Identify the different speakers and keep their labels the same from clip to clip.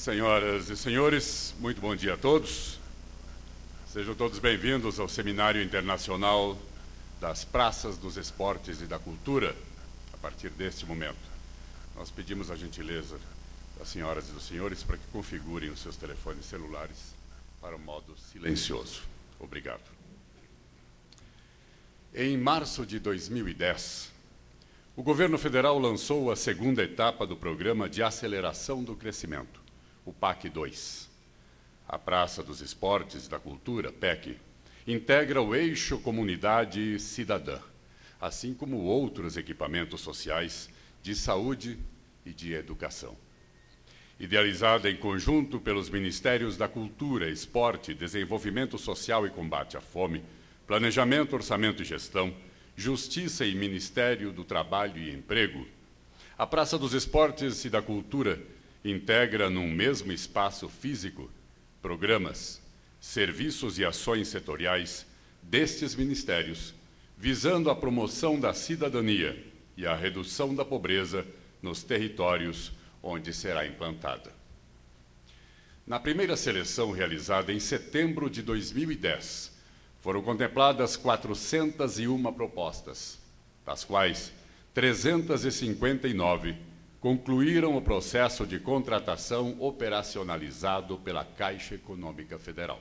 Speaker 1: Senhoras e senhores, muito bom dia a todos. Sejam todos bem-vindos ao Seminário Internacional das Praças dos Esportes e da Cultura, a partir deste momento. Nós pedimos a gentileza das senhoras e dos senhores para que configurem os seus telefones celulares para o modo silencioso. Obrigado. Em março de 2010, o governo federal lançou a segunda etapa do Programa de Aceleração do Crescimento, o PAC 2. A Praça dos Esportes e da Cultura, PEC, integra o eixo comunidade cidadã, assim como outros equipamentos sociais de saúde e de educação. Idealizada em conjunto pelos Ministérios da Cultura, Esporte, Desenvolvimento Social e Combate à Fome, Planejamento, Orçamento e Gestão, Justiça e Ministério do Trabalho e Emprego, a Praça dos Esportes e da Cultura integra num mesmo espaço físico programas, serviços e ações setoriais destes ministérios, visando a promoção da cidadania e a redução da pobreza nos territórios onde será implantada. Na primeira seleção realizada em setembro de 2010, foram contempladas 401 propostas, das quais 359 concluíram o processo de contratação operacionalizado pela Caixa Econômica Federal.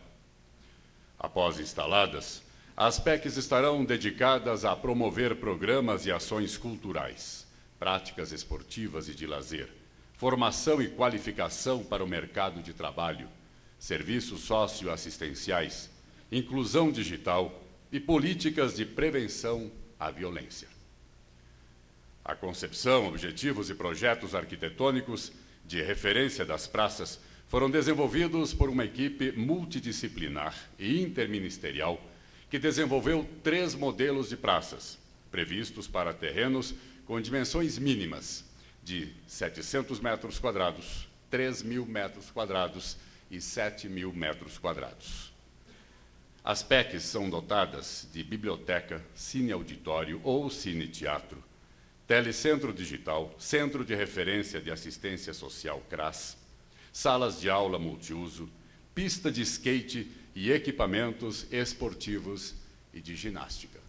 Speaker 1: Após instaladas, as PECs estarão dedicadas a promover programas e ações culturais, práticas esportivas e de lazer, formação e qualificação para o mercado de trabalho, serviços socioassistenciais, inclusão digital e políticas de prevenção à violência. A concepção, objetivos e projetos arquitetônicos de referência das praças foram desenvolvidos por uma equipe multidisciplinar e interministerial que desenvolveu três modelos de praças, previstos para terrenos com dimensões mínimas, de 700 metros quadrados, 3 mil metros quadrados e 7 mil metros quadrados. As PECs são dotadas de biblioteca, cine-auditório ou cine-teatro, telecentro digital, centro de referência de assistência social CRAS, salas de aula multiuso, pista de skate e equipamentos esportivos e de ginástica.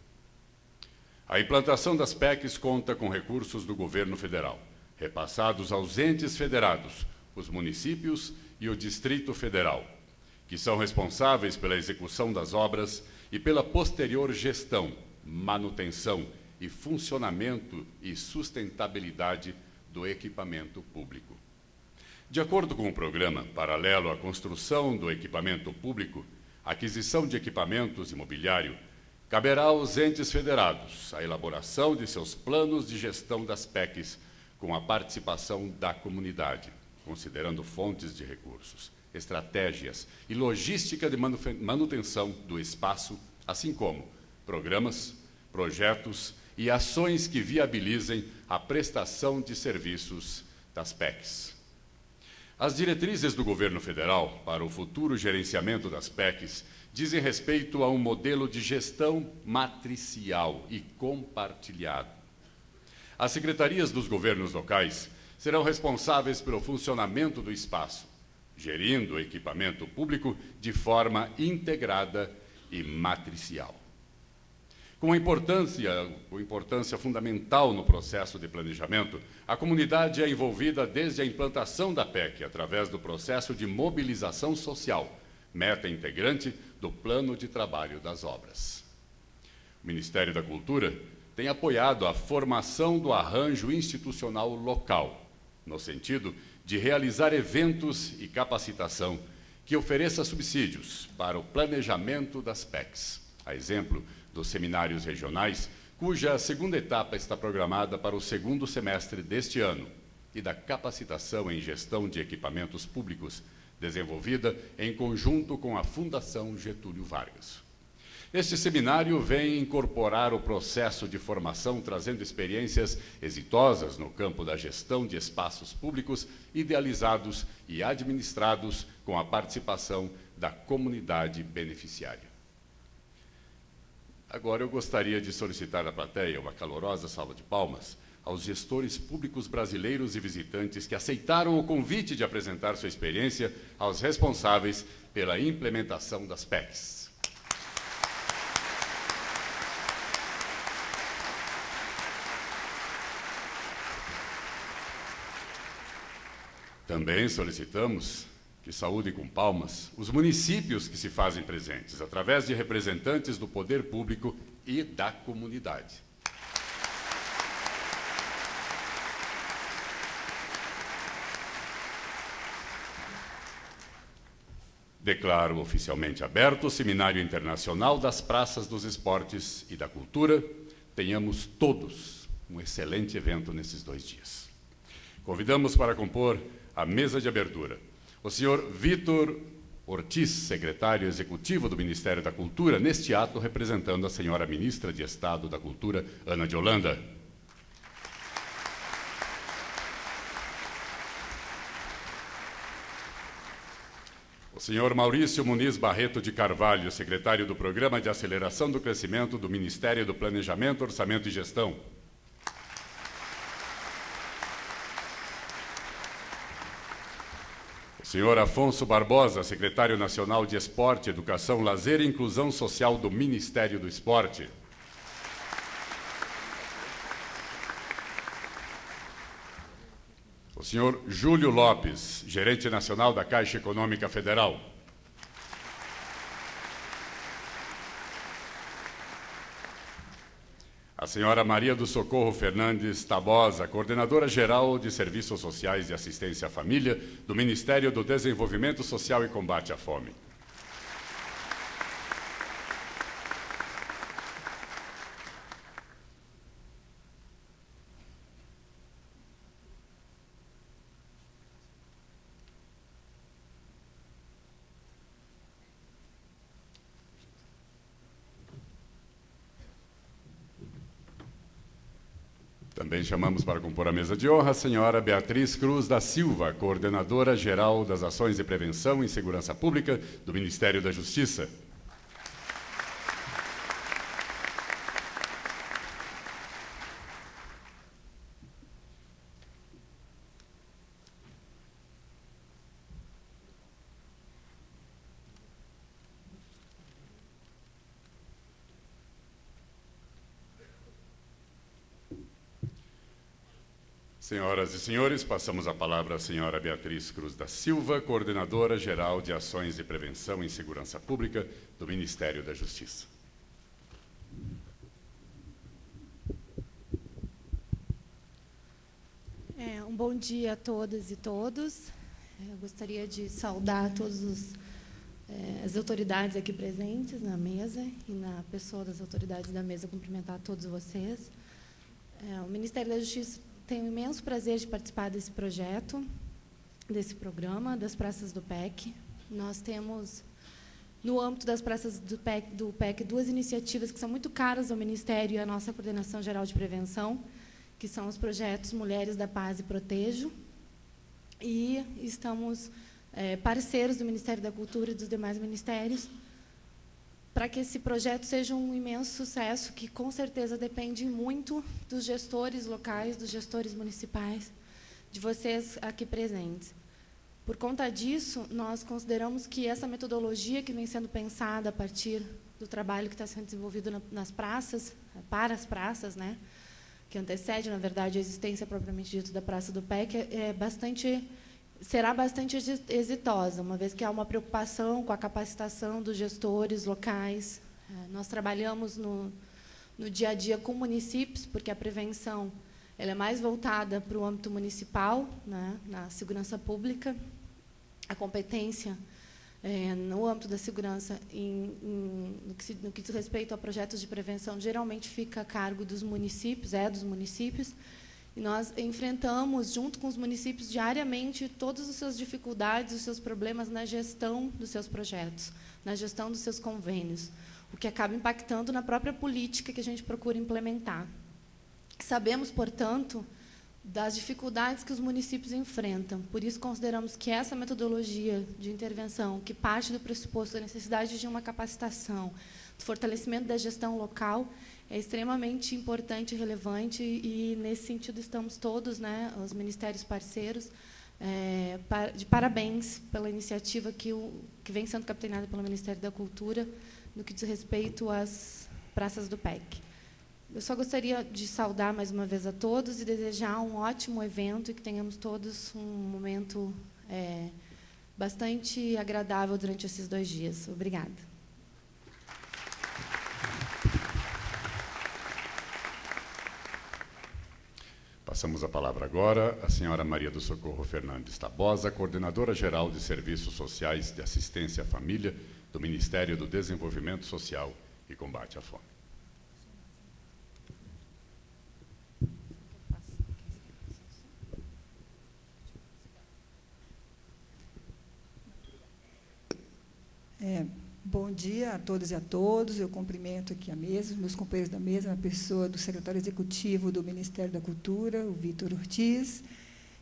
Speaker 1: A implantação das PECs conta com recursos do governo federal repassados aos entes federados, os municípios e o Distrito Federal, que são responsáveis pela execução das obras e pela posterior gestão, manutenção e funcionamento e sustentabilidade do equipamento público. De acordo com o programa, paralelo à construção do equipamento público, aquisição de equipamentos imobiliário, caberá aos entes federados a elaboração de seus planos de gestão das PECs com a participação da comunidade, considerando fontes de recursos, estratégias e logística de manutenção do espaço, assim como programas, projetos e ações que viabilizem a prestação de serviços das PECs. As diretrizes do governo federal para o futuro gerenciamento das PECs dizem respeito a um modelo de gestão matricial e compartilhado as secretarias dos governos locais serão responsáveis pelo funcionamento do espaço, gerindo o equipamento público de forma integrada e matricial. Com importância, com importância fundamental no processo de planejamento, a comunidade é envolvida desde a implantação da PEC, através do processo de mobilização social, meta integrante do plano de trabalho das obras. O Ministério da Cultura tem apoiado a formação do arranjo institucional local, no sentido de realizar eventos e capacitação que ofereça subsídios para o planejamento das PECs, a exemplo dos seminários regionais, cuja segunda etapa está programada para o segundo semestre deste ano, e da capacitação em gestão de equipamentos públicos, desenvolvida em conjunto com a Fundação Getúlio Vargas. Este seminário vem incorporar o processo de formação, trazendo experiências exitosas no campo da gestão de espaços públicos idealizados e administrados com a participação da comunidade beneficiária. Agora eu gostaria de solicitar à plateia uma calorosa salva de palmas aos gestores públicos brasileiros e visitantes que aceitaram o convite de apresentar sua experiência aos responsáveis pela implementação das PECs. Também solicitamos que saúde com palmas os municípios que se fazem presentes, através de representantes do poder público e da comunidade. Declaro oficialmente aberto o Seminário Internacional das Praças dos Esportes e da Cultura. Tenhamos todos um excelente evento nesses dois dias. Convidamos para compor a mesa de abertura o senhor Vitor Ortiz, secretário executivo do Ministério da Cultura, neste ato representando a senhora ministra de Estado da Cultura, Ana de Holanda. O senhor Maurício Muniz Barreto de Carvalho, secretário do Programa de Aceleração do Crescimento do Ministério do Planejamento, Orçamento e Gestão. Senhor Afonso Barbosa, secretário nacional de Esporte, Educação, Lazer e Inclusão Social do Ministério do Esporte. O senhor Júlio Lopes, gerente nacional da Caixa Econômica Federal. A senhora Maria do Socorro Fernandes Tabosa, coordenadora geral de Serviços Sociais e Assistência à Família do Ministério do Desenvolvimento Social e Combate à Fome. Também chamamos para compor a mesa de honra a senhora Beatriz Cruz da Silva, coordenadora geral das ações de prevenção e segurança pública do Ministério da Justiça. Senhoras e senhores, passamos a palavra à senhora Beatriz Cruz da Silva, coordenadora geral de Ações de Prevenção em Segurança Pública do Ministério da Justiça.
Speaker 2: É, um bom dia a todas e todos. Eu gostaria de saudar todas é, as autoridades aqui presentes na mesa e na pessoa das autoridades da mesa cumprimentar todos vocês. É, o Ministério da Justiça tenho imenso prazer de participar desse projeto, desse programa, das praças do PEC. Nós temos, no âmbito das praças do PEC, do PEC, duas iniciativas que são muito caras ao Ministério e à nossa Coordenação Geral de Prevenção, que são os projetos Mulheres da Paz e Protejo, e estamos é, parceiros do Ministério da Cultura e dos demais ministérios para que esse projeto seja um imenso sucesso, que com certeza depende muito dos gestores locais, dos gestores municipais, de vocês aqui presentes. Por conta disso, nós consideramos que essa metodologia que vem sendo pensada a partir do trabalho que está sendo desenvolvido nas praças, para as praças, né, que antecede, na verdade, a existência propriamente dita da Praça do PEC, é bastante será bastante exitosa, uma vez que há uma preocupação com a capacitação dos gestores locais. É, nós trabalhamos no, no dia a dia com municípios, porque a prevenção ela é mais voltada para o âmbito municipal, né, na segurança pública. A competência é, no âmbito da segurança, em, em, no, que se, no que diz respeito a projetos de prevenção, geralmente fica a cargo dos municípios, é dos municípios. E nós enfrentamos, junto com os municípios, diariamente, todas as suas dificuldades, os seus problemas na gestão dos seus projetos, na gestão dos seus convênios, o que acaba impactando na própria política que a gente procura implementar. Sabemos, portanto, das dificuldades que os municípios enfrentam. Por isso, consideramos que essa metodologia de intervenção, que parte do pressuposto da necessidade de uma capacitação, fortalecimento da gestão local é extremamente importante relevante e nesse sentido estamos todos, né, os ministérios parceiros, é, de parabéns pela iniciativa que, o, que vem sendo capitaneada pelo Ministério da Cultura no que diz respeito às praças do PEC. Eu só gostaria de saudar mais uma vez a todos e desejar um ótimo evento e que tenhamos todos um momento é, bastante agradável durante esses dois dias. Obrigada.
Speaker 1: Passamos a palavra agora à senhora Maria do Socorro Fernandes Tabosa, coordenadora geral de Serviços Sociais de Assistência à Família do Ministério do Desenvolvimento Social e Combate à Fome.
Speaker 3: É, Bom a todas e a todos. Eu cumprimento aqui a mesa, meus companheiros da mesa, a pessoa do secretário executivo do Ministério da Cultura, o Vitor Ortiz.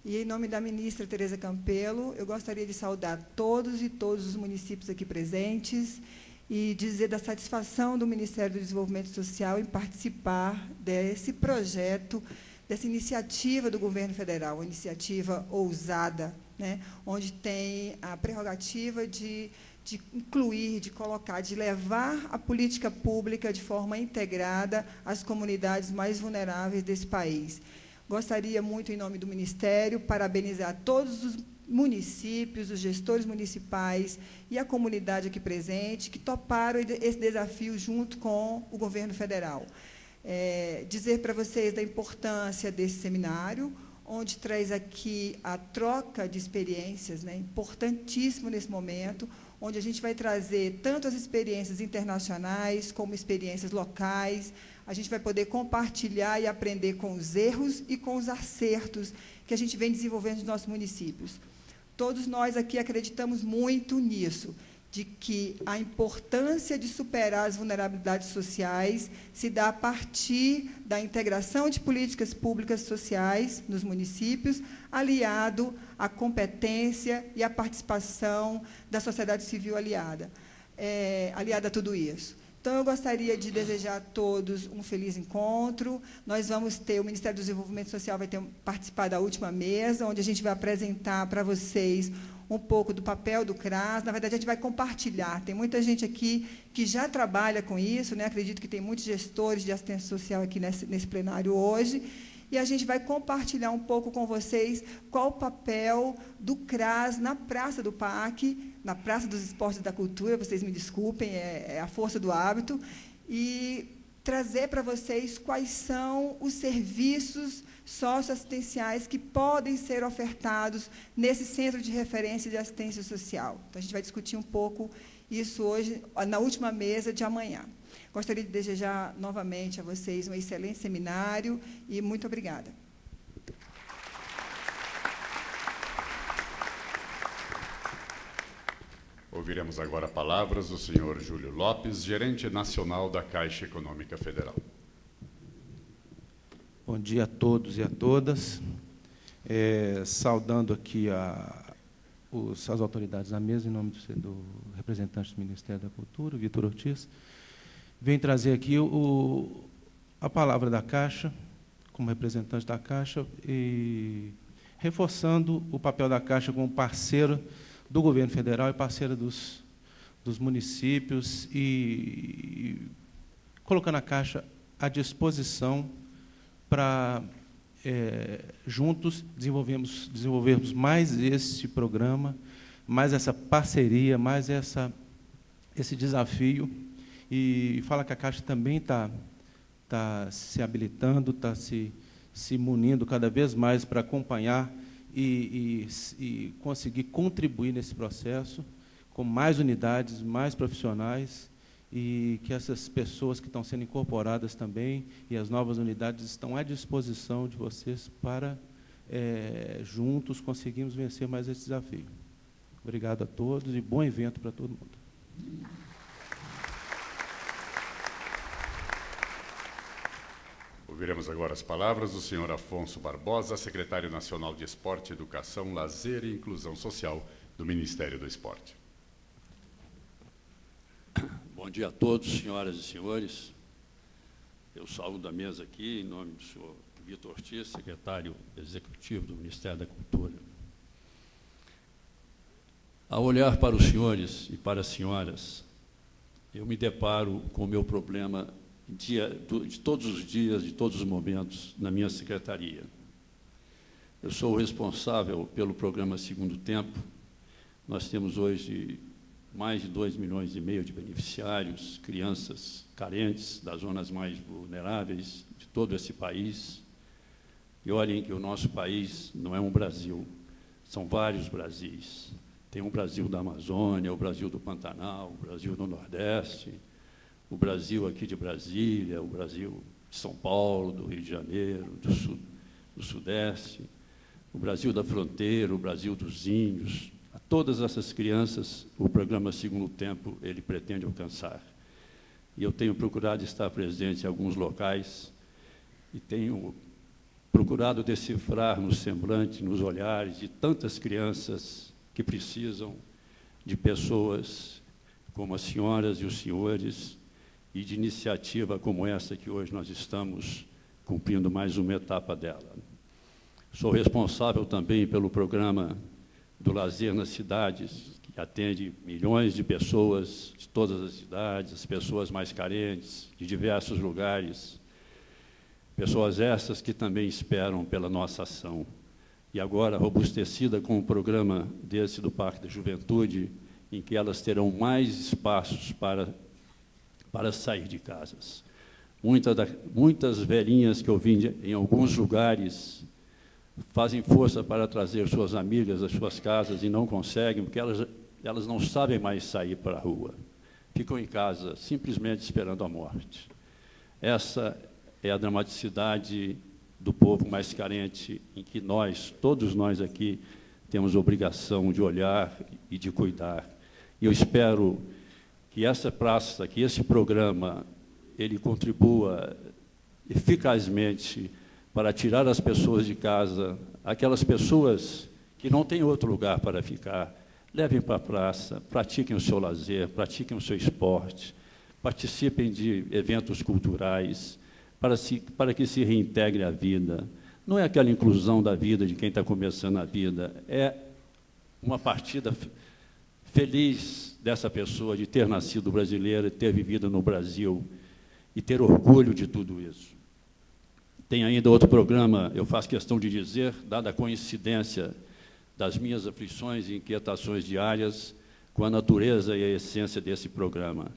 Speaker 3: E, em nome da ministra Tereza Campelo, eu gostaria de saudar todos e todos os municípios aqui presentes e dizer da satisfação do Ministério do Desenvolvimento Social em participar desse projeto, dessa iniciativa do governo federal, uma iniciativa ousada, né, onde tem a prerrogativa de de incluir, de colocar, de levar a política pública de forma integrada às comunidades mais vulneráveis desse país. Gostaria muito, em nome do Ministério, parabenizar todos os municípios, os gestores municipais e a comunidade aqui presente que toparam esse desafio junto com o governo federal. É, dizer para vocês da importância desse seminário, onde traz aqui a troca de experiências, né, importantíssimo nesse momento, onde a gente vai trazer tanto as experiências internacionais como experiências locais. A gente vai poder compartilhar e aprender com os erros e com os acertos que a gente vem desenvolvendo nos nossos municípios. Todos nós aqui acreditamos muito nisso, de que a importância de superar as vulnerabilidades sociais se dá a partir da integração de políticas públicas sociais nos municípios, aliado à competência e à participação da sociedade civil aliada, é, aliada a tudo isso. Então, eu gostaria de desejar a todos um feliz encontro. Nós vamos ter, o Ministério do Desenvolvimento Social vai ter, participar da última mesa, onde a gente vai apresentar para vocês um pouco do papel do CRAS. Na verdade, a gente vai compartilhar. Tem muita gente aqui que já trabalha com isso, né? acredito que tem muitos gestores de assistência social aqui nesse, nesse plenário hoje. E a gente vai compartilhar um pouco com vocês qual o papel do CRAS na Praça do Parque, na Praça dos Esportes da Cultura, vocês me desculpem, é, é a força do hábito, e trazer para vocês quais são os serviços socioassistenciais que podem ser ofertados nesse centro de referência de assistência social. Então, a gente vai discutir um pouco isso hoje, na última mesa de amanhã. Gostaria de desejar novamente a vocês um excelente seminário e muito obrigada.
Speaker 1: Ouviremos agora palavras do senhor Júlio Lopes, gerente nacional da Caixa Econômica Federal.
Speaker 4: Bom dia a todos e a todas. É, saudando aqui a, os, as autoridades da mesa, em nome do, do, representante do Ministério da Cultura, Vitor Ortiz. Venho trazer aqui o, a palavra da Caixa, como representante da Caixa, e reforçando o papel da Caixa como parceiro do governo federal e parceira dos, dos municípios e, e colocando a Caixa à disposição para é, juntos desenvolvermos, desenvolvermos mais esse programa, mais essa parceria, mais essa, esse desafio. E fala que a Caixa também está tá se habilitando, está se, se munindo cada vez mais para acompanhar e, e, e conseguir contribuir nesse processo com mais unidades, mais profissionais e que essas pessoas que estão sendo incorporadas também e as novas unidades estão à disposição de vocês para é, juntos conseguirmos vencer mais esse desafio. Obrigado a todos e bom evento para todo mundo.
Speaker 1: Ouviremos agora as palavras do senhor Afonso Barbosa, secretário nacional de Esporte, Educação, Lazer e Inclusão Social do Ministério do Esporte.
Speaker 5: Bom dia a todos, senhoras e senhores. Eu saúdo a mesa aqui em nome do senhor Vitor Ortiz, secretário executivo do Ministério da Cultura. Ao olhar para os senhores e para as senhoras, eu me deparo com o meu problema dia, de todos os dias, de todos os momentos, na minha secretaria. Eu sou o responsável pelo programa Segundo Tempo. Nós temos hoje mais de 2 milhões e meio de beneficiários, crianças carentes das zonas mais vulneráveis de todo esse país. E olhem que o nosso país não é um Brasil, são vários Brasis. Tem o Brasil da Amazônia, o Brasil do Pantanal, o Brasil do Nordeste, o Brasil aqui de Brasília, o Brasil de São Paulo, do Rio de Janeiro, do, sul, do Sudeste, o Brasil da fronteira, o Brasil dos índios, a todas essas crianças, o programa Segundo Tempo, ele pretende alcançar. E eu tenho procurado estar presente em alguns locais e tenho procurado decifrar no semblante, nos olhares de tantas crianças que precisam de pessoas como as senhoras e os senhores e de iniciativa como essa que hoje nós estamos cumprindo mais uma etapa dela. Sou responsável também pelo programa do lazer nas cidades, que atende milhões de pessoas de todas as idades, as pessoas mais carentes, de diversos lugares. Pessoas essas que também esperam pela nossa ação. E agora, robustecida com o programa desse do Parque da Juventude, em que elas terão mais espaços para, para sair de casas. Muita da, muitas velhinhas que eu vi em alguns lugares fazem força para trazer suas amigas às suas casas e não conseguem, porque elas, elas não sabem mais sair para a rua. Ficam em casa simplesmente esperando a morte. Essa é a dramaticidade do povo mais carente, em que nós, todos nós aqui, temos obrigação de olhar e de cuidar. E eu espero que essa praça, que esse programa, ele contribua eficazmente para tirar as pessoas de casa, aquelas pessoas que não têm outro lugar para ficar, levem para a praça, pratiquem o seu lazer, pratiquem o seu esporte, participem de eventos culturais, para, se, para que se reintegre a vida. Não é aquela inclusão da vida de quem está começando a vida, é uma partida feliz dessa pessoa de ter nascido brasileira, ter vivido no Brasil e ter orgulho de tudo isso. Tem ainda outro programa, eu faço questão de dizer, dada a coincidência das minhas aflições e inquietações diárias com a natureza e a essência desse programa.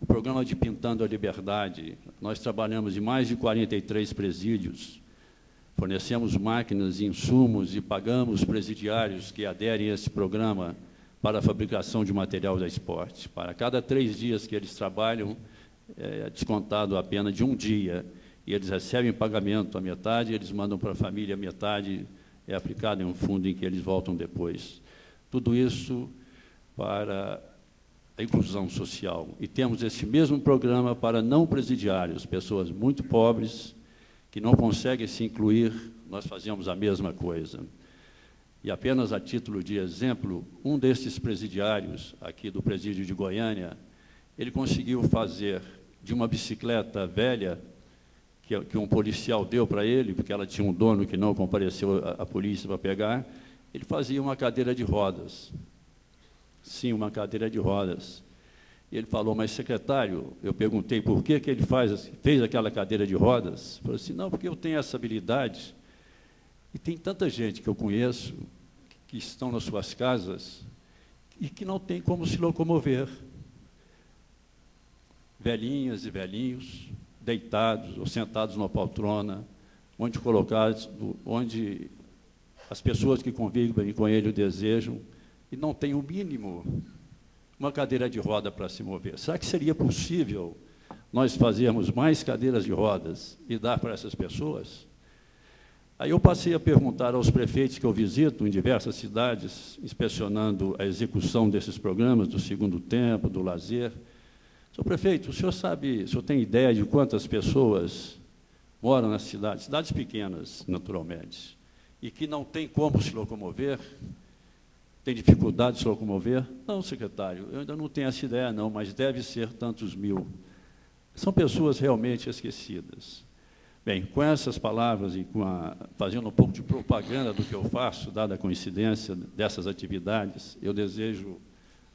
Speaker 5: O programa de Pintando a Liberdade, nós trabalhamos em mais de 43 presídios, fornecemos máquinas, insumos e pagamos presidiários que aderem a esse programa para a fabricação de material da esporte. Para cada três dias que eles trabalham, é descontado a pena de um dia e eles recebem pagamento a metade, eles mandam para a família a metade, é aplicado em um fundo em que eles voltam depois. Tudo isso para a inclusão social. E temos esse mesmo programa para não presidiários, pessoas muito pobres, que não conseguem se incluir, nós fazemos a mesma coisa. E apenas a título de exemplo, um desses presidiários, aqui do presídio de Goiânia, ele conseguiu fazer de uma bicicleta velha que, que um policial deu para ele, porque ela tinha um dono que não compareceu à, polícia para pegar, ele fazia uma cadeira de rodas. Sim, uma cadeira de rodas. Ele falou, mas secretário, eu perguntei por que, que ele faz, fez aquela cadeira de rodas. Ele falou assim, não, porque eu tenho essa habilidade. E tem tanta gente que eu conheço, que estão nas suas casas, e que não tem como se locomover. Velhinhas e velhinhos, deitados ou sentados numa poltrona, onde colocados, onde as pessoas que convivem com ele o desejam e não tem o mínimo uma cadeira de roda para se mover. Será que seria possível nós fazermos mais cadeiras de rodas e dar para essas pessoas? Aí eu passei a perguntar aos prefeitos que eu visito em diversas cidades, inspecionando a execução desses programas do segundo tempo, do lazer, Senhor prefeito, o senhor sabe, o senhor tem ideia de quantas pessoas moram nas cidades, cidades pequenas, naturalmente, e que não tem como se locomover? tem dificuldade de se locomover? Não, secretário, eu ainda não tenho essa ideia, não, mas deve ser tantos mil. São pessoas realmente esquecidas. Bem, com essas palavras e a, fazendo um pouco de propaganda do que eu faço, dada a coincidência dessas atividades, eu desejo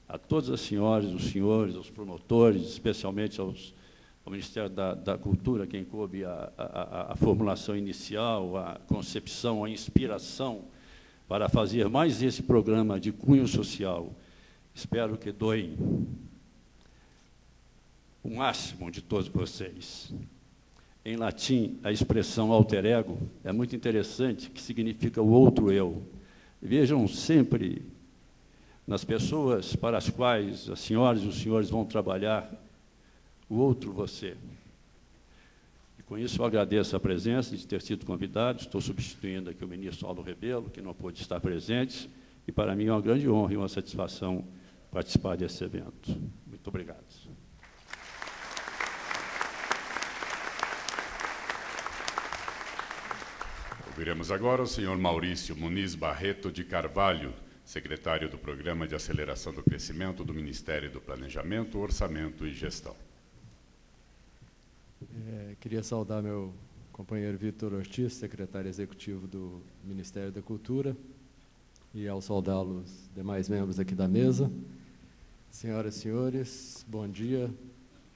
Speaker 5: a todas as senhoras, os senhores, os promotores, especialmente aos, ao Ministério da, da Cultura, quem coube a, a, a formulação inicial, a concepção, a inspiração, para fazer mais esse programa de cunho social. Espero que doem o máximo de todos vocês. Em latim, a expressão alter ego é muito interessante, que significa o outro eu. Vejam sempre nas pessoas para as quais as senhoras e os senhores vão trabalhar, o outro você. Com isso, eu agradeço a presença de ter sido convidado. Estou substituindo aqui o ministro Aldo Rebelo, que não pôde estar presente. E para mim é uma grande honra e uma satisfação participar desse evento. Muito obrigado.
Speaker 1: Ouviremos agora o senhor Maurício Muniz Barreto de Carvalho, secretário do Programa de Aceleração do Crescimento do Ministério do Planejamento, Orçamento e Gestão.
Speaker 6: É, queria saudar meu companheiro Vitor Ortiz, secretário executivo do Ministério da Cultura, e ao saudá-los demais membros aqui da mesa. Senhoras e senhores, bom dia.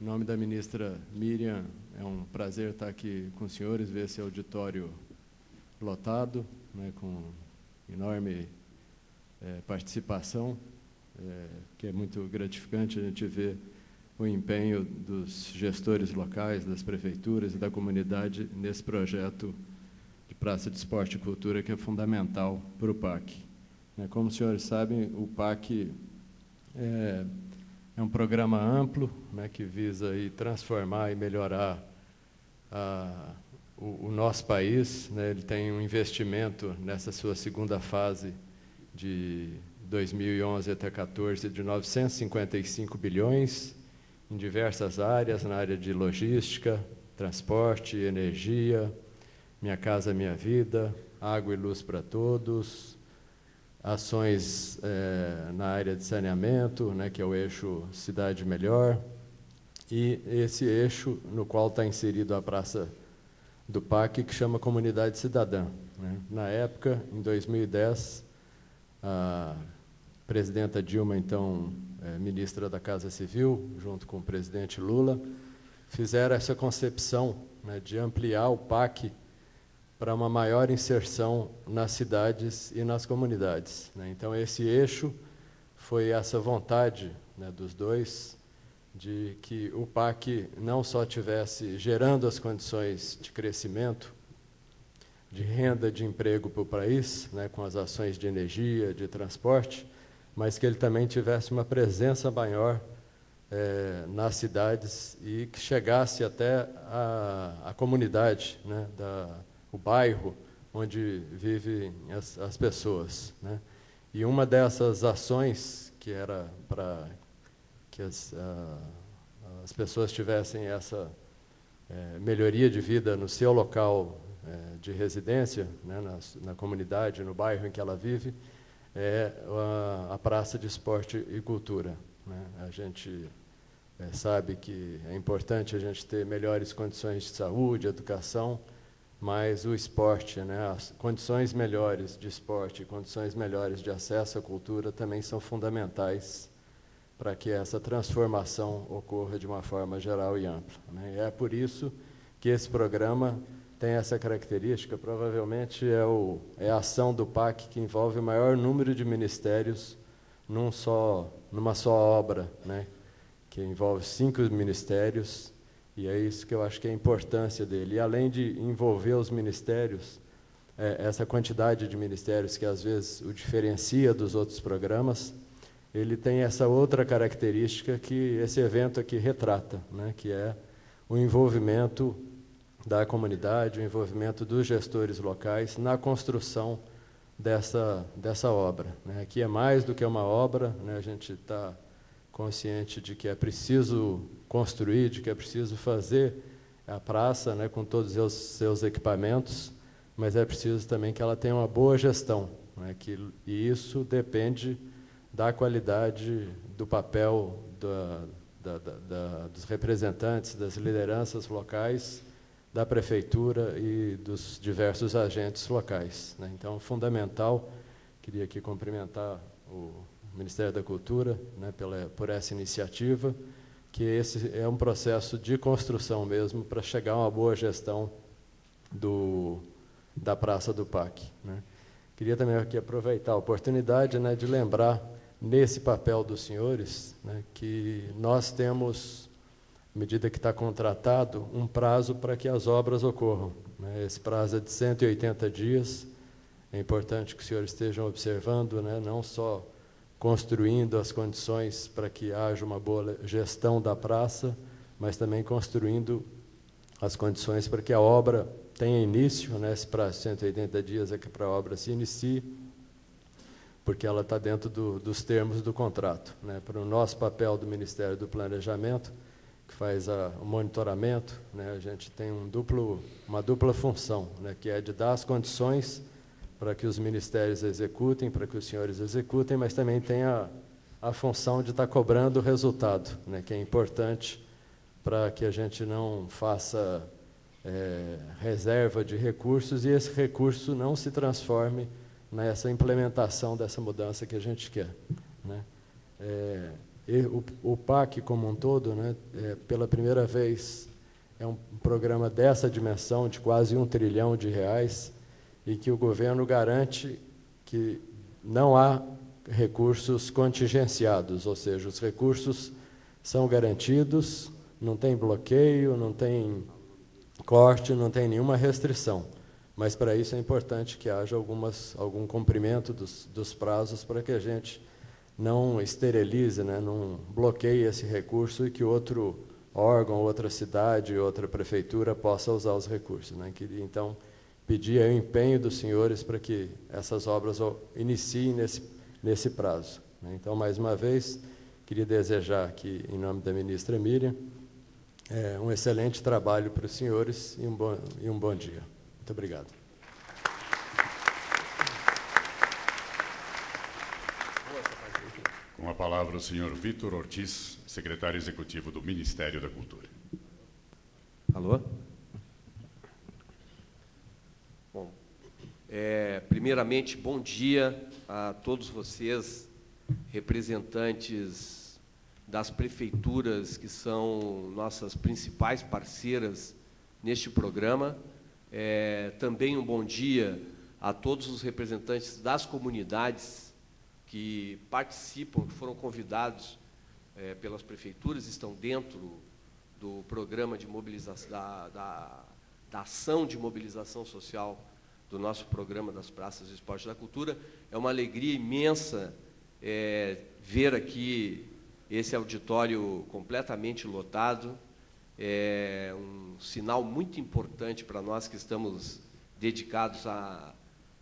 Speaker 6: Em nome da ministra Miriam, é um prazer estar aqui com os senhores, ver esse auditório lotado, né, com enorme é, participação, é, que é muito gratificante a gente ver o empenho dos gestores locais, das prefeituras e da comunidade nesse projeto de Praça de Esporte e Cultura que é fundamental para o PAC. Né, como os senhores sabem, o PAC é, é um programa amplo né, que visa aí, transformar e melhorar a, o, o, nosso país. Né, ele tem um investimento nessa sua segunda fase de 2011 até 2014 de 955 bilhões em diversas áreas, na área de logística, transporte, energia, Minha Casa Minha Vida, Água e Luz para Todos, ações é, na área de saneamento, né, que é o eixo Cidade Melhor, e esse eixo no qual está inserido a Praça do PAC, que chama Comunidade Cidadã. Né. Na época, em 2010, a presidenta Dilma, então, é, ministra da Casa Civil, junto com o presidente Lula, fizeram essa concepção né, de ampliar o PAC para uma maior inserção nas cidades e nas comunidades. Né. Então, esse eixo foi essa vontade né, dos dois de que o PAC não só tivesse gerando as condições de crescimento, de renda, de emprego para o país, né, com as ações de energia, de transporte, mas que ele também tivesse uma presença maior é, nas cidades e que chegasse até a, a comunidade, né, da, o bairro onde vivem as, as pessoas. Né. E uma dessas ações que era para que as, a, as pessoas tivessem essa é, melhoria de vida no seu local é, de residência, né, na, na comunidade, no bairro em que ela vive, é a, a Praça de Esporte e Cultura. Né? A gente é, sabe que é importante a gente ter melhores condições de saúde, educação, mas o esporte, né, as condições melhores de esporte, condições melhores de acesso à cultura também são fundamentais para que essa transformação ocorra de uma forma geral e ampla. Né? É por isso que esse programa tem essa característica, provavelmente é, o, é a ação do PAC que envolve o maior número de ministérios num só, numa só obra, né? que envolve cinco ministérios, e é isso que eu acho que é a importância dele. E além de envolver os ministérios, é, essa quantidade de ministérios que às vezes o diferencia dos outros programas, ele tem essa outra característica que esse evento aqui retrata, né? que é o envolvimento da comunidade, o envolvimento dos gestores locais na construção dessa, dessa obra. Né? Aqui é mais do que uma obra, né? a gente está consciente de que é preciso construir, de que é preciso fazer a praça né, com todos os seus equipamentos, mas é preciso também que ela tenha uma boa gestão. Né, que, e isso depende da qualidade do papel da, da, da, dos representantes, das lideranças locais, da prefeitura e dos diversos agentes locais. Né. Então, fundamental, queria aqui cumprimentar o Ministério da Cultura né, pela, por essa iniciativa, que esse é um processo de construção mesmo para chegar a uma boa gestão do, da Praça do PAC. Né. Queria também aqui aproveitar a oportunidade né, de lembrar, nesse papel dos senhores, né, que nós temos, à medida que está contratado, um prazo para que as obras ocorram. Né. Esse prazo é de 180 dias. É importante que os senhores estejam observando, né, não só construindo as condições para que haja uma boa gestão da praça, mas também construindo as condições para que a obra tenha início, né, esse prazo de 180 dias é que para a obra se inicie, porque ela está dentro do, dos termos do contrato. Né, para o nosso papel do Ministério do Planejamento, que faz a, o monitoramento, né, a gente tem um duplo, uma dupla função, né, que é de dar as condições para que os ministérios executem, para que os senhores executem, mas também tem a, a função de estar tá cobrando o resultado, né, que é importante para que a gente não faça é, reserva de recursos e esse recurso não se transforme nessa implementação dessa mudança que a gente quer. Né? É, o, o, PAC como um todo, né, é, pela primeira vez, é um programa dessa dimensão, de quase um trilhão de reais, e que o governo garante que não há recursos contingenciados, ou seja, os recursos são garantidos, não tem bloqueio, não tem corte, não tem nenhuma restrição. Mas para isso é importante que haja algumas, algum cumprimento dos, dos prazos para que a gente não esterilize, né, não bloqueie esse recurso e que outro órgão, outra cidade, outra prefeitura possa usar os recursos. Né? Queria, então, pedir o empenho dos senhores para que essas obras iniciem nesse, nesse prazo. Né? Então, mais uma vez, queria desejar aqui, em nome da ministra Miriam, é, um excelente trabalho para os senhores e um bom, e um bom dia. Muito obrigado.
Speaker 1: Com a palavra o senhor Vitor Ortiz, secretário executivo do Ministério da Cultura.
Speaker 7: Alô? É, primeiramente, bom dia a todos vocês, representantes das prefeituras que são nossas principais parceiras neste programa. É, também um bom dia a todos os representantes das comunidades que participam, que foram convidados é, pelas prefeituras, estão dentro do programa de mobilização, da, da, da ação de mobilização social do nosso programa das Praças do Esporte da Cultura. É uma alegria imensa é, ver aqui esse auditório completamente lotado. É um sinal muito importante para nós que estamos dedicados a,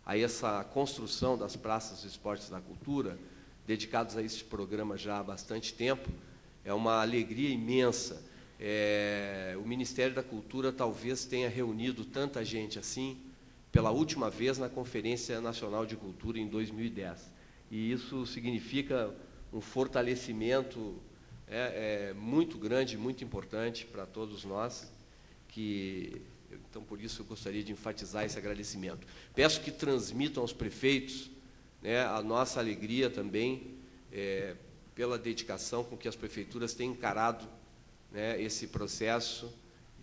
Speaker 7: a essa construção das praças do esportes da cultura, dedicados a esse programa já há bastante tempo. É uma alegria imensa. É, o Ministério da Cultura talvez tenha reunido tanta gente assim pela última vez na Conferência Nacional de Cultura em 2010. E isso significa um fortalecimento é, é, muito grande, muito importante para todos nós, que então por isso eu gostaria de enfatizar esse agradecimento. Peço que transmitam aos prefeitos né, a nossa alegria também é, pela dedicação com que as prefeituras têm encarado né, esse processo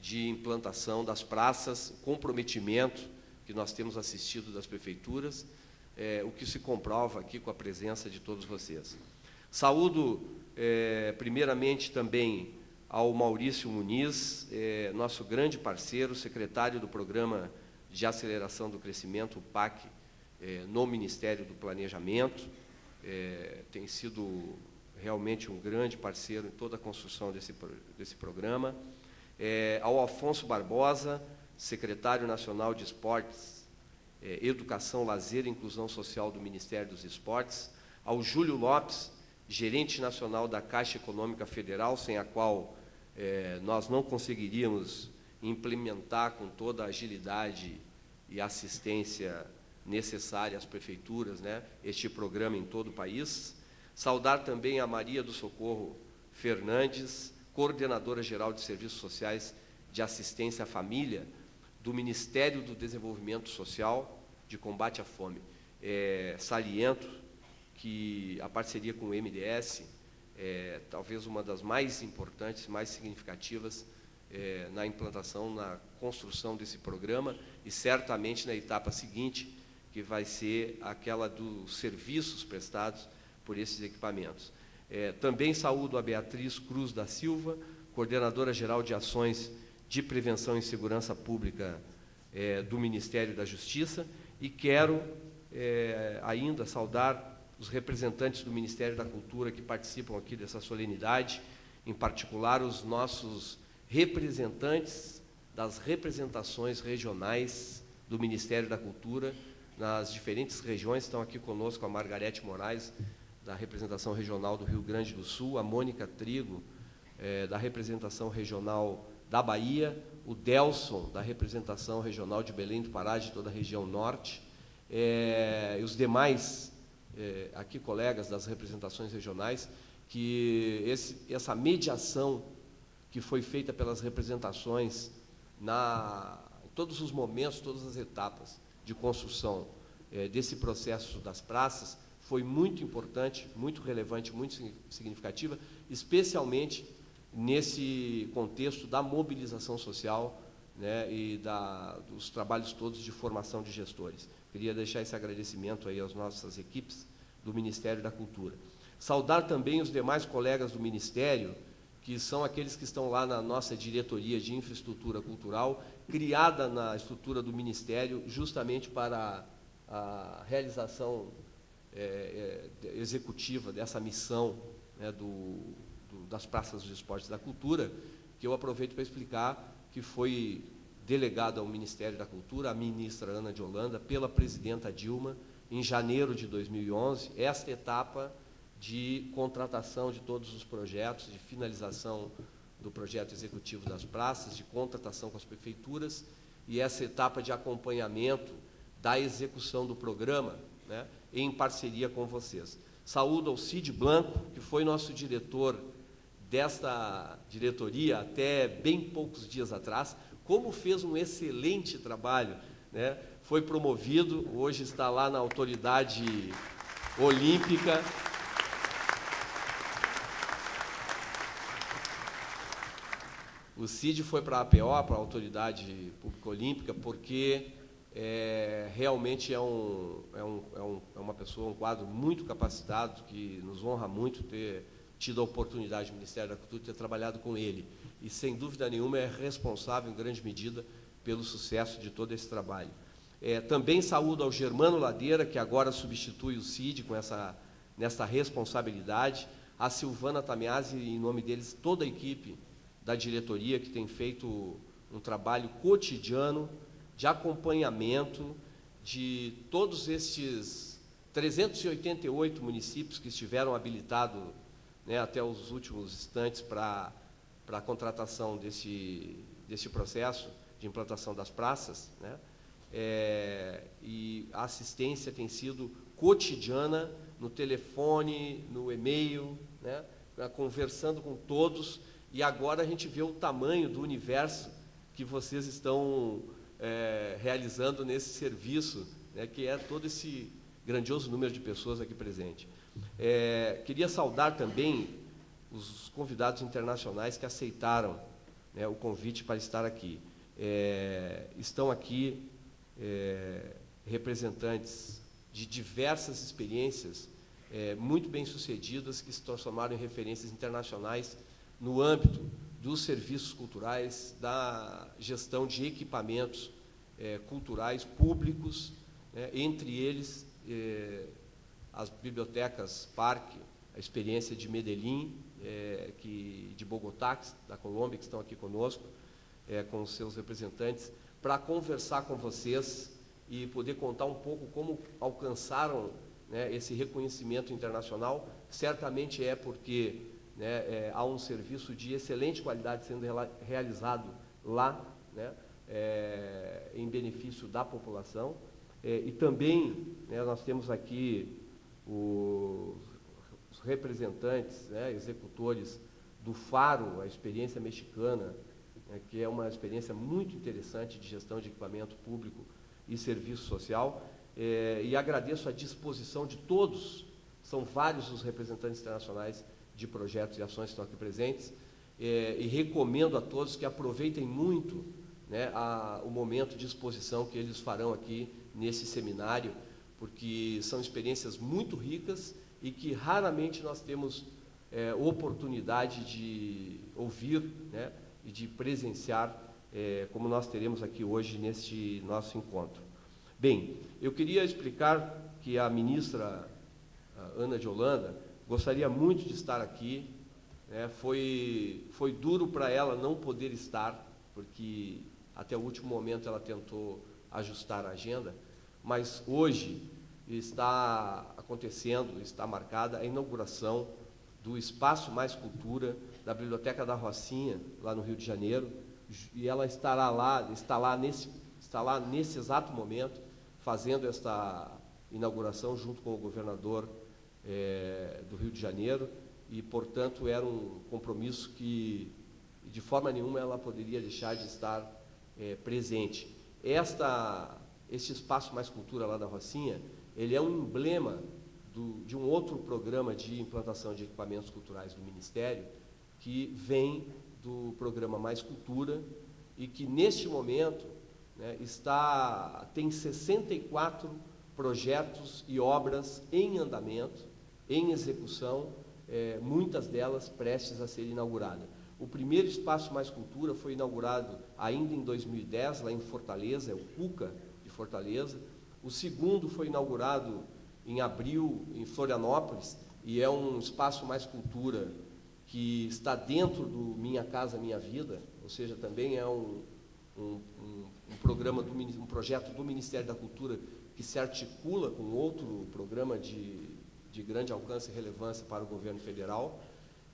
Speaker 7: de implantação das praças, comprometimento que nós temos assistido das prefeituras, é, o que se comprova aqui com a presença de todos vocês. Saúdo, é, primeiramente, também ao Maurício Muniz, é, nosso grande parceiro, secretário do Programa de Aceleração do Crescimento, o PAC, é, no Ministério do Planejamento. É, tem sido realmente um grande parceiro em toda a construção desse, desse programa. É, ao Afonso Barbosa, secretário nacional de Esportes, eh, Educação, Lazer e Inclusão Social do Ministério dos Esportes, ao Júlio Lopes, gerente nacional da Caixa Econômica Federal, sem a qual eh, nós não conseguiríamos implementar com toda a agilidade e assistência necessária às prefeituras, né, este programa em todo o país. Saudar também a Maria do Socorro Fernandes, coordenadora geral de Serviços Sociais de Assistência à Família do Ministério do Desenvolvimento Social de Combate à Fome. É, saliento que a parceria com o MDS é talvez uma das mais importantes, mais significativas é, na implantação, na construção desse programa e certamente na etapa seguinte, que vai ser aquela dos serviços prestados por esses equipamentos. É, também saúdo a Beatriz Cruz da Silva, coordenadora geral de ações de prevenção e segurança pública é, do Ministério da Justiça, e quero é, ainda saudar os representantes do Ministério da Cultura que participam aqui dessa solenidade, em particular os nossos representantes das representações regionais do Ministério da Cultura nas diferentes regiões. Estão aqui conosco a Margarete Moraes, da representação regional do Rio Grande do Sul, a Mônica Trigo, é, da representação regional da Bahia, o Delson, da representação regional de Belém do Pará, de toda a região norte, é, e os demais é, aqui colegas das representações regionais, que esse, essa mediação que foi feita pelas representações na, em todos os momentos, todas as etapas de construção é, desse processo das praças foi muito importante, muito relevante, muito significativa, especialmente nesse contexto da mobilização social né, e da, dos trabalhos todos de formação de gestores. Queria deixar esse agradecimento aí às nossas equipes do Ministério da Cultura. Saudar também os demais colegas do Ministério, que são aqueles que estão lá na nossa diretoria de infraestrutura cultural, criada na estrutura do Ministério justamente para a, realização é, é, executiva dessa missão né, do, do, das praças dos esportes da cultura, que eu aproveito para explicar que foi delegado ao Ministério da Cultura, a ministra Ana de Holanda, pela presidenta Dilma, em janeiro de 2011, esta etapa de contratação de todos os projetos, de finalização do projeto executivo das praças, de contratação com as prefeituras e essa etapa de acompanhamento da execução do programa, né, em parceria com vocês. Saúdo ao Cid Blanco, que foi nosso diretor desta diretoria até bem poucos dias atrás, como fez um excelente trabalho, né? foi promovido, hoje está lá na autoridade olímpica, O CID foi para a APO, para a Autoridade Pública Olímpica, porque é, realmente é, um, é, um, é, um, é, uma pessoa, um quadro muito capacitado, que nos honra muito ter tido a oportunidade, do Ministério da Cultura, de ter trabalhado com ele. E, sem dúvida nenhuma, é responsável, em grande medida, pelo sucesso de todo esse trabalho. É, também saúdo ao Germano Ladeira, que agora substitui o CID com essa, nessa responsabilidade, a Silvana Tamiasi, em nome deles, toda a equipe da diretoria, que tem feito um trabalho cotidiano de acompanhamento de todos estes 388 municípios que estiveram habilitados né, até os últimos instantes para a contratação desse, desse processo de implantação das praças. Né, é, e a assistência tem sido cotidiana no telefone, no e-mail, né, conversando com todos e agora a gente vê o tamanho do universo que vocês estão é, realizando nesse serviço, né, que é todo esse grandioso número de pessoas aqui presente. É, queria saudar também os convidados internacionais que aceitaram né, o convite para estar aqui. É, estão aqui é, representantes de diversas experiências é, muito bem sucedidas que se transformaram em referências internacionais no âmbito dos serviços culturais, da gestão de equipamentos é, culturais públicos, né, entre eles é, as bibliotecas Parque, a experiência de Medellín, é, que, de Bogotá, da Colômbia, que estão aqui conosco, é, com seus representantes, para conversar com vocês e poder contar um pouco como alcançaram né, esse reconhecimento internacional. Certamente é porque né, é, há um serviço de excelente qualidade sendo realizado lá, né, é, em benefício da população. É, e também né, nós temos aqui os, representantes, né, executores do Faro, a experiência mexicana, né, que é uma experiência muito interessante de gestão de equipamento público e serviço social. É, e agradeço a disposição de todos, são vários os representantes internacionais de projetos e ações que estão aqui presentes, é, e recomendo a todos que aproveitem muito né, a, o momento de exposição que eles farão aqui nesse seminário, porque são experiências muito ricas e que raramente nós temos é, oportunidade de ouvir né, e de presenciar, é, como nós teremos aqui hoje neste nosso encontro. Bem, eu queria explicar que a ministra Ana de Holanda gostaria muito de estar aqui. Né? Foi, foi duro para ela não poder estar, porque até o último momento ela tentou ajustar a agenda, mas hoje está acontecendo, está marcada a inauguração do Espaço Mais Cultura da Biblioteca da Rocinha, lá no Rio de Janeiro, e ela estará lá, está lá nesse, está lá nesse exato momento fazendo esta inauguração junto com o governador é, do Rio de Janeiro e, portanto, era um compromisso que, de forma nenhuma, ela poderia deixar de estar é, presente. Esta, este espaço mais cultura lá da Rocinha, ele é um emblema do, de um outro programa de implantação de equipamentos culturais do Ministério, que vem do programa Mais Cultura e que, neste momento, né, está, tem 64 projetos e obras em andamento, em execução, é, muitas delas prestes a ser inauguradas. O primeiro Espaço Mais Cultura foi inaugurado ainda em 2010, lá em Fortaleza, é o CUCA Fortaleza. O segundo foi inaugurado em abril em Florianópolis e é um Espaço Mais Cultura que está dentro do Minha Casa Minha Vida, ou seja, também é um, um, um programa, do, um projeto do Ministério da Cultura que se articula com outro programa de, de grande alcance e relevância para o governo federal.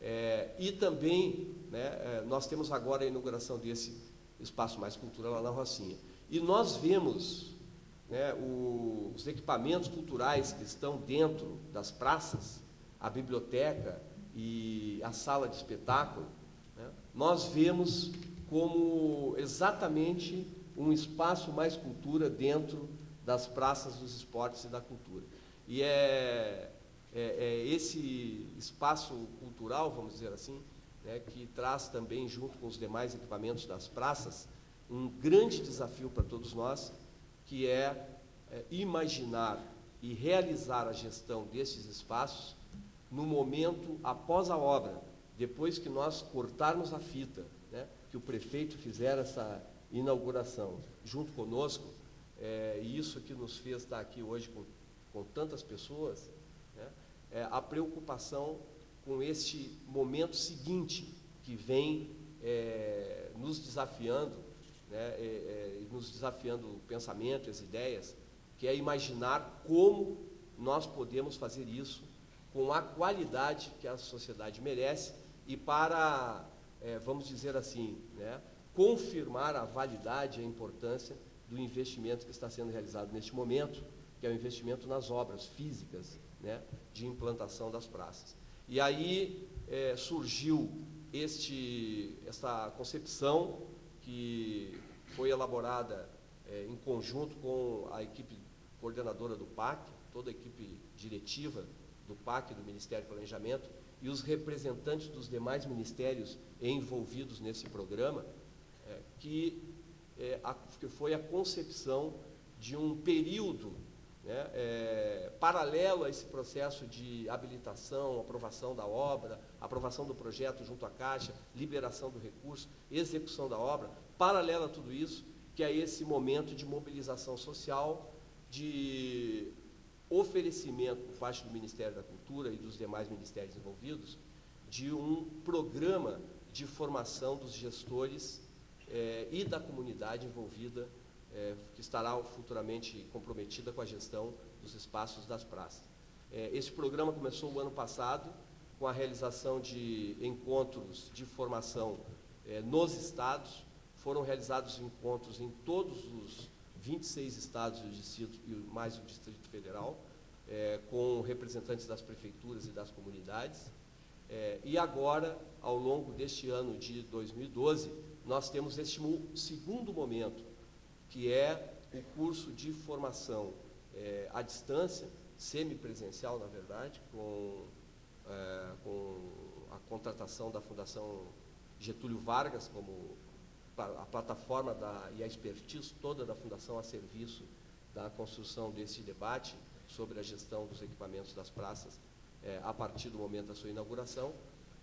Speaker 7: É, e também, né, é, nós temos agora a inauguração desse espaço mais cultural lá na Rocinha. E nós vemos né, o, os equipamentos culturais que estão dentro das praças, a biblioteca e a sala de espetáculo, né, nós vemos como exatamente um espaço mais cultura dentro das praças dos esportes e da cultura. E é, é, é esse espaço cultural, vamos dizer assim, né, que traz também, junto com os demais equipamentos das praças, um grande desafio para todos nós, que é, é imaginar e realizar a gestão desses espaços no momento após a obra, depois que nós cortarmos a fita, né, que o prefeito fizer essa inauguração junto conosco, é, e isso que nos fez estar aqui hoje com, com tantas pessoas, né, é a preocupação com este momento seguinte que vem é, nos desafiando, né, é, é, nos desafiando o pensamento, as ideias, que é imaginar como nós podemos fazer isso com a qualidade que a sociedade merece e para, é, vamos dizer assim, né, confirmar a validade e a importância do investimento que está sendo realizado neste momento, que é o investimento nas obras físicas né, de implantação das praças. E aí é, surgiu este, esta concepção que foi elaborada é, em conjunto com a equipe coordenadora do PAC, toda a equipe diretiva do PAC, do Ministério do Planejamento, e os representantes dos demais ministérios envolvidos nesse programa, que, é, a, que foi a concepção de um período né, é, paralelo a esse processo de habilitação, aprovação da obra, aprovação do projeto junto à Caixa, liberação do recurso, execução da obra, paralelo a tudo isso, que é esse momento de mobilização social, de oferecimento por parte do Ministério da Cultura e dos demais ministérios envolvidos de um programa de formação dos gestores é, e da comunidade envolvida, é, que estará futuramente comprometida com a gestão dos espaços das praças. É, esse programa começou o ano passado com a realização de encontros de formação nos estados. Foram realizados encontros em todos os, 26 estados e, distrito, e mais o Distrito Federal, é, com representantes das prefeituras e das comunidades. É, e agora, ao longo deste ano de 2012, nós temos este segundo momento, que é o curso de formação é, à distância, semipresencial, na verdade, com, é, com a contratação da Fundação Getúlio Vargas como a plataforma da, e a expertise toda da Fundação a serviço da construção desse debate sobre a gestão dos equipamentos das praças é, a partir do momento da sua inauguração,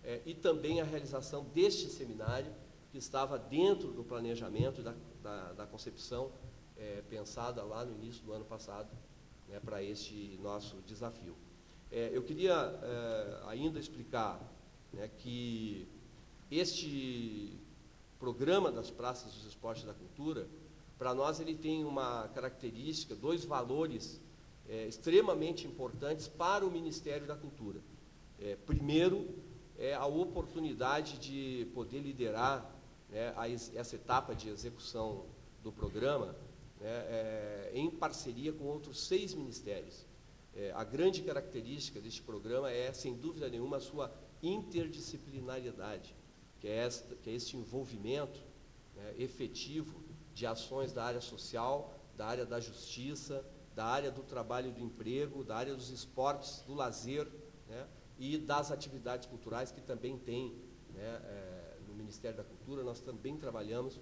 Speaker 7: é, e também a realização deste seminário, que estava dentro do planejamento da, da, da concepção é, pensada lá no início do ano passado né, para este nosso desafio. É, eu queria é, ainda explicar né, que este programa das praças dos esportes da cultura, para nós ele tem uma característica, dois valores é, extremamente importantes para o Ministério da Cultura. É, primeiro, é a oportunidade de poder liderar né, a, essa etapa de execução do programa né, é, em parceria com outros seis ministérios. É, a grande característica deste programa é, sem dúvida nenhuma, a sua interdisciplinariedade, que é, esta, que é este envolvimento né, efetivo de ações da área social, da área da justiça, da área do trabalho e do emprego, da área dos esportes, do lazer né, e das atividades culturais que também tem né, é, no Ministério da Cultura. Nós também trabalhamos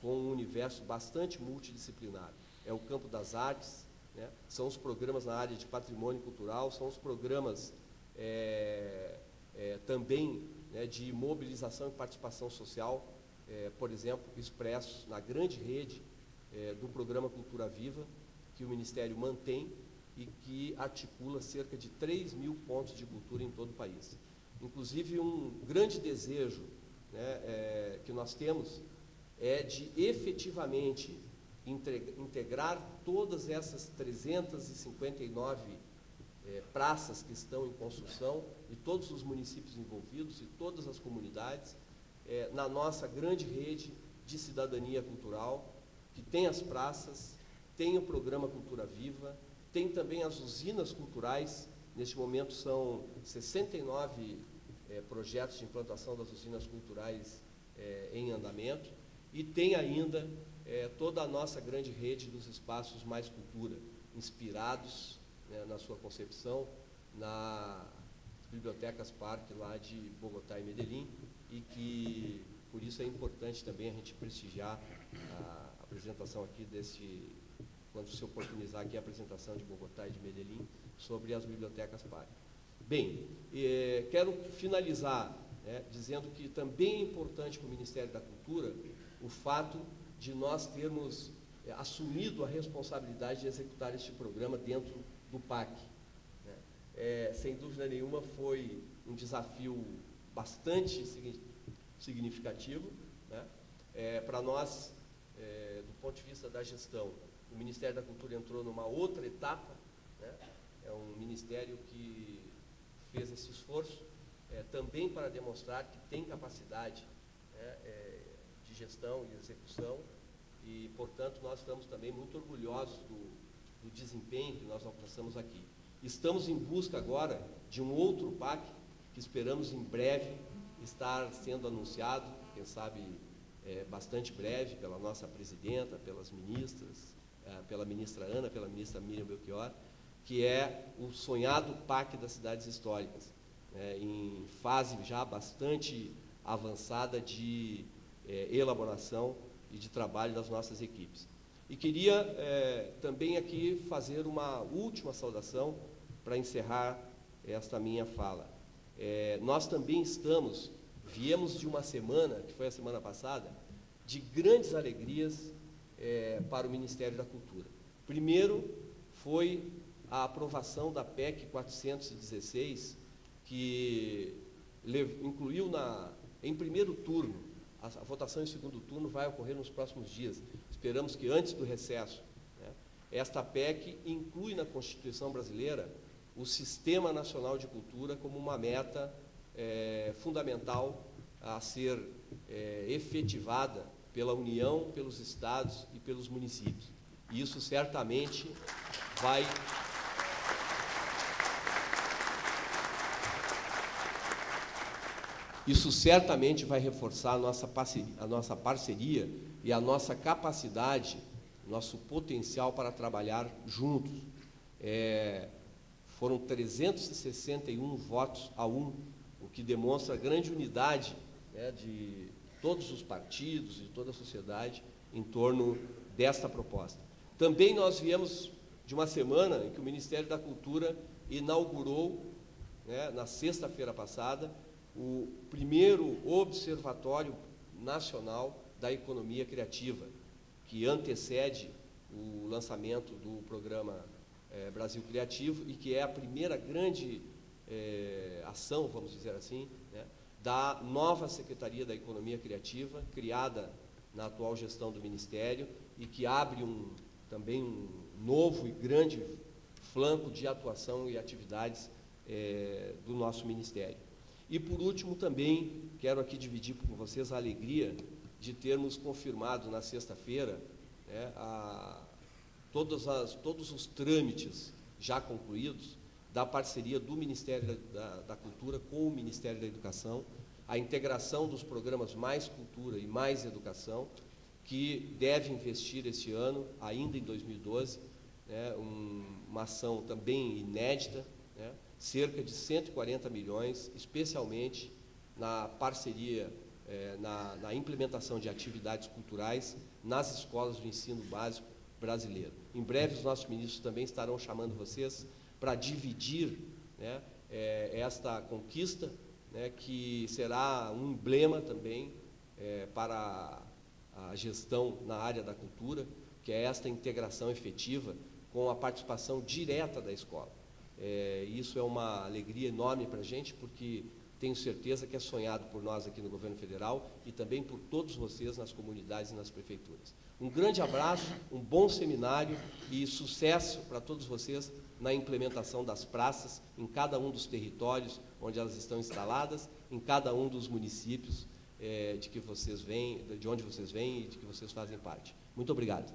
Speaker 7: com um universo bastante multidisciplinar. É o campo das artes, né, são os programas na área de patrimônio cultural, são os programas é, é, também né, de mobilização e participação social, é, por exemplo, expressos na grande rede do programa Cultura Viva, que o Ministério mantém e que articula cerca de 3 mil pontos de cultura em todo o país. Inclusive, um grande desejo né, é, que nós temos é de efetivamente integrar todas essas 359 é, praças que estão em construção e todos os municípios envolvidos e todas as comunidades é, na nossa grande rede de cidadania cultural, que tem as praças, tem o programa Cultura Viva, tem também as usinas culturais. Neste momento são 69 é, projetos de implantação das usinas culturais é, em andamento. E tem ainda é, toda a nossa grande rede dos espaços mais cultura, inspirados né, na sua concepção na Bibliotecas Parque lá de Bogotá e Medellín, e que por isso é importante também a gente prestigiar a apresentação aqui desse quando se oportunizar aqui a apresentação de Bogotá e de Medellín sobre as bibliotecas PARE. Bem, eh, quero finalizar né, dizendo que também é importante para o Ministério da Cultura o fato de nós termos eh, assumido a responsabilidade de executar este programa dentro do PAC. Né. É, sem dúvida nenhuma, foi um desafio bastante significativo né, é, para nós, é, do ponto de vista da gestão o Ministério da Cultura entrou numa outra etapa, né? é um ministério que fez esse esforço é, também para demonstrar que tem capacidade né, é, de gestão e execução e, portanto, nós estamos também muito orgulhosos do, do desempenho que nós alcançamos aqui. Estamos em busca agora de um outro PAC que esperamos em breve estar sendo anunciado, quem sabe é, bastante breve, pela nossa presidenta, pelas ministras, é, pela ministra Ana, pela ministra Miriam Belchior, que é o sonhado PAC das cidades históricas, né, em fase já bastante avançada de é, elaboração e de trabalho das nossas equipes. E queria é, também aqui fazer uma última saudação para encerrar esta minha fala. É, nós também estamos, viemos de uma semana, que foi a semana passada, de grandes alegrias é, para o Ministério da Cultura. Primeiro foi a aprovação da PEC 416, que incluiu na, em primeiro turno, a, votação em segundo turno vai ocorrer nos próximos dias. Esperamos que antes do recesso. Né, esta PEC inclui na Constituição brasileira o Sistema Nacional de Cultura como uma meta é, fundamental a ser é, efetivada pela União, pelos estados e pelos municípios. E isso certamente vai Isso certamente vai reforçar a nossa parceria, a nossa parceria e a nossa capacidade, nosso potencial para trabalhar juntos. É, foram 361 votos a um, o que demonstra a grande unidade né, de todos os partidos e toda a sociedade em torno desta proposta. Também nós viemos de uma semana em que o Ministério da Cultura inaugurou, né, na sexta-feira passada, o primeiro Observatório Nacional da Economia Criativa, que antecede o lançamento do programa é, Brasil Criativo e que é a primeira grande é, ação, vamos dizer assim, né, da nova Secretaria da Economia Criativa, criada na atual gestão do Ministério e que abre um, também um novo e grande flanco de atuação e atividades é, do nosso Ministério. E, por último, também quero aqui dividir com vocês a alegria de termos confirmado na sexta-feira né, todos, todos os trâmites já concluídos da parceria do Ministério da, da, Cultura com o Ministério da Educação, a integração dos programas Mais Cultura e Mais Educação, que deve investir este ano, ainda em 2012, né, um, uma ação também inédita, né, cerca de 140 milhões, especialmente na parceria, eh, na, na implementação de atividades culturais nas escolas do ensino básico brasileiro. Em breve, os nossos ministros também estarão chamando vocês para dividir né, eh, esta conquista, né, que será um emblema também eh, para a gestão na área da cultura, que é esta integração efetiva com a participação direta da escola. É, isso é uma alegria enorme para a gente, porque tenho certeza que é sonhado por nós aqui no governo federal e também por todos vocês nas comunidades e nas prefeituras. Um grande abraço, um bom seminário e sucesso para todos vocês na implementação das praças em cada um dos territórios onde elas estão instaladas, em cada um dos municípios é, de que vocês vêm, de onde vocês vêm e de que vocês fazem parte. Muito obrigado.